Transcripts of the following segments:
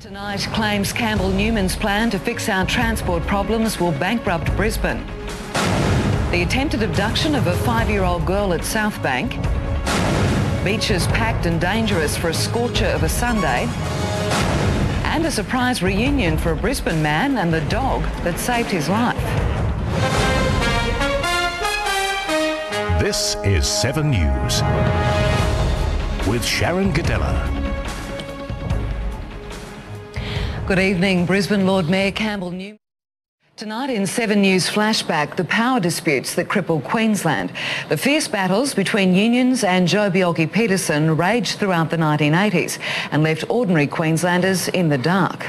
Tonight claims Campbell Newman's plan to fix our transport problems will bankrupt Brisbane. The attempted abduction of a five-year-old girl at South Bank. Beaches packed and dangerous for a scorcher of a Sunday. And a surprise reunion for a Brisbane man and the dog that saved his life. This is 7 News with Sharyn Ghidella. Good evening, Brisbane Lord Mayor Campbell Newman. Tonight in 7 News Flashback, the power disputes that crippled Queensland. The fierce battles between unions and Joh Bjelke-Petersen raged throughout the 1980s and left ordinary Queenslanders in the dark.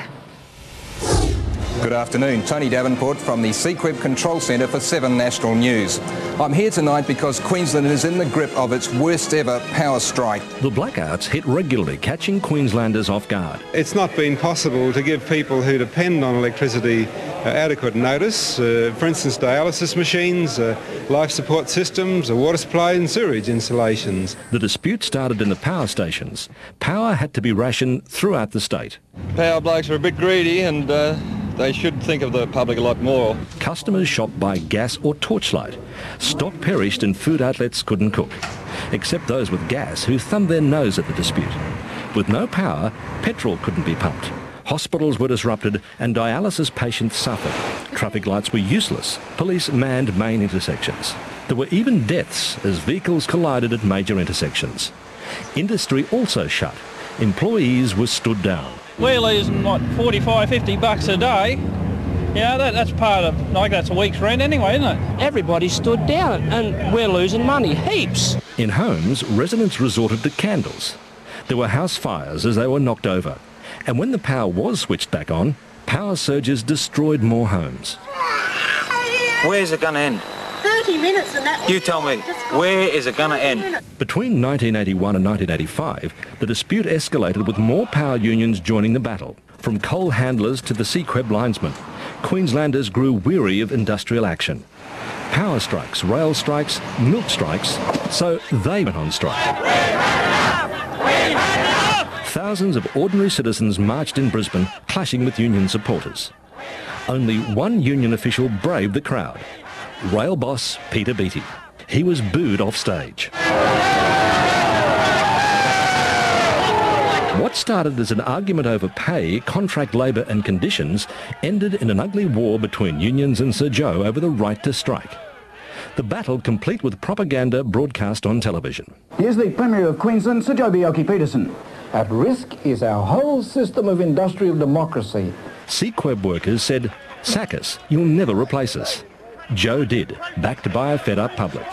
Good afternoon. Tony Davenport from the SEQEB Control Centre for 7 National News. I'm here tonight because Queensland is in the grip of its worst ever power strike. The blackouts hit regularly, catching Queenslanders off guard. It's not been possible to give people who depend on electricity uh, adequate notice. Uh, for instance, dialysis machines, uh, life support systems, a water supply and sewerage installations. The dispute started in the power stations. Power had to be rationed throughout the state. Power blokes are a bit greedy and uh, they should think of the public a lot more. Customers shopped by gas or torchlight. Stock perished and food outlets couldn't cook, except those with gas who thumbed their nose at the dispute. With no power, petrol couldn't be pumped. Hospitals were disrupted and dialysis patients suffered. Traffic lights were useless. Police manned main intersections. There were even deaths as vehicles collided at major intersections. Industry also shut. Employees were stood down. We're losing, what, 45, 50 bucks a day. Yeah, that, that's part of, like that's a week's rent anyway, isn't it? Everybody stood down and we're losing money, heaps. In homes, residents resorted to candles. There were house fires as they were knocked over. And when the power was switched back on, power surges destroyed more homes. Where's it going to end? 30 minutes and that... You tell me, where is it going to end? Between 1981 and 1985, the dispute escalated with more power unions joining the battle. From coal handlers to the SEQEB linesmen, Queenslanders grew weary of industrial action. Power strikes, rail strikes, milk strikes, so they went on strike. Thousands of ordinary citizens marched in Brisbane, clashing with union supporters. Only one union official braved the crowd, rail boss Peter Beattie. He was booed off stage. What started as an argument over pay, contract labour and conditions ended in an ugly war between unions and Sir Joh over the right to strike. The battle complete with propaganda broadcast on television. Here's the Premier of Queensland, Sir Joh Bjelke-Petersen. At risk is our whole system of industrial democracy. SEQEB workers said, sack us, you'll never replace us. Joh did, backed by a fed-up public.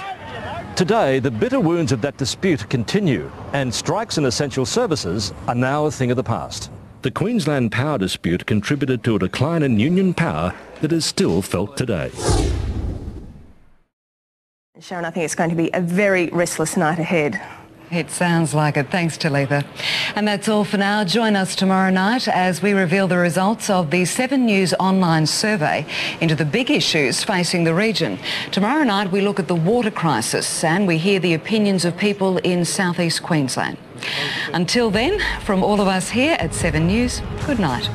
Today, the bitter wounds of that dispute continue, and strikes in essential services are now a thing of the past. The Queensland power dispute contributed to a decline in union power that is still felt today. Sharyn, I think it's going to be a very restless night ahead. It sounds like it. Thanks, Talitha. And that's all for now. Join us tomorrow night as we reveal the results of the 7 News online survey into the big issues facing the region. Tomorrow night we look at the water crisis and we hear the opinions of people in southeast Queensland. Until then, from all of us here at 7 News, good night.